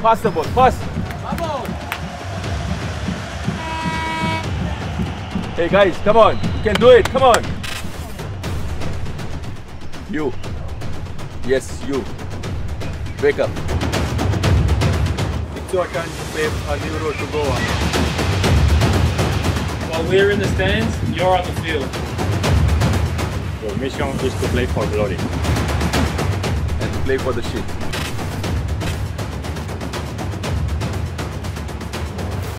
Pass the ball. Pass. Hey guys, come on. You can do it. Come on. You. Yes, you. Wake up. It's your turn play a new to go. While we're in the stands, you're on the field. Your mission is to play for glory. And play for the shit.